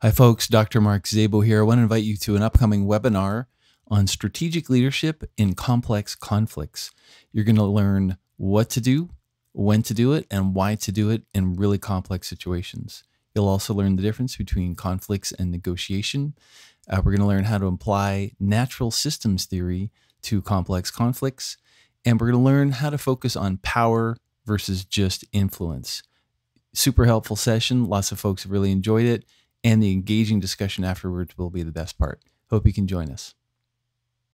Hi, folks. Dr. Mark Szabo here. I want to invite you to an upcoming webinar on strategic leadership in complex conflicts. You're going to learn what to do, when to do it, and why to do it in really complex situations. You'll also learn the difference between conflicts and negotiation. Uh, we're going to learn how to apply natural systems theory to complex conflicts. And we're going to learn how to focus on power versus just influence. Super helpful session. Lots of folks have really enjoyed it and the engaging discussion afterwards will be the best part. Hope you can join us.